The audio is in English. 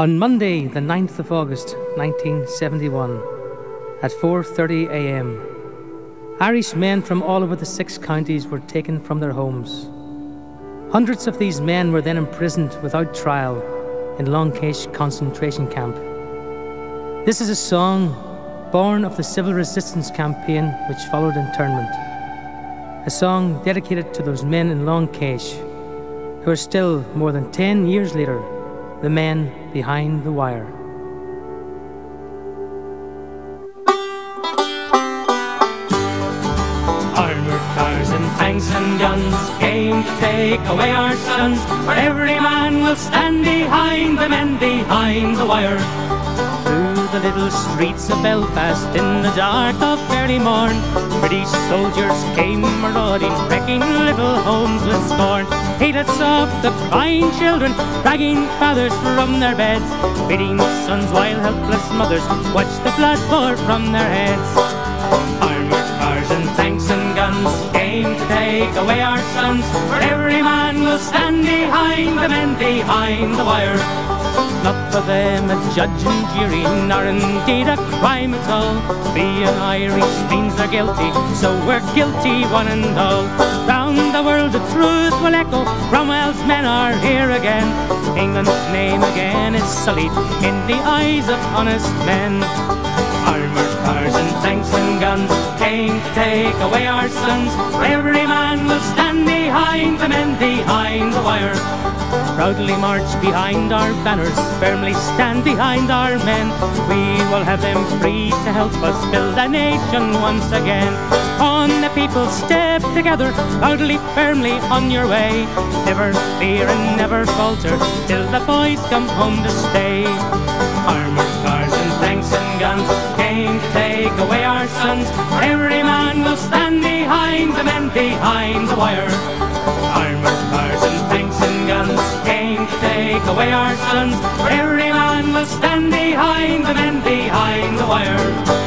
On Monday, the 9th of August, 1971, at 4:30 a.m., Irish men from all over the six counties were taken from their homes. Hundreds of these men were then imprisoned without trial in Long Kesh concentration camp. This is a song born of the civil resistance campaign which followed internment. A song dedicated to those men in Long Kesh who are still, more than 10 years later, the men behind the wire. Armored cars and tanks and guns came to take away our sons, but every man will stand behind the men behind the wire. Through the little streets of Belfast in the dark of early morn, British soldiers came marauding, wrecking little homes with scorn. Heedless of the crying children, dragging fathers from their beds, beating sons while helpless mothers watch the blood pour from their heads. Take away our sons, for every man will stand behind the men behind the wire. Not for them a judge and jury, nor indeed a crime at all. Being Irish means they're guilty, so we're guilty one and all. Round the world the truth will echo, Cromwell's men are here again. England's name again is sullied in the eyes of honest men. Armored cars and tanks and guns to take away our sons. Every man will stand behind the men behind the wire. Proudly march behind our banners, firmly stand behind our men. We will have them free to help us build a nation once again. On the people, step together, proudly, firmly on your way. Never fear and never falter till the boys come home to stay. Armored our sons. Every man will stand behind the men behind the wire. Armored cars and tanks and guns came to take away our sons. Every man will stand behind the men behind the wire.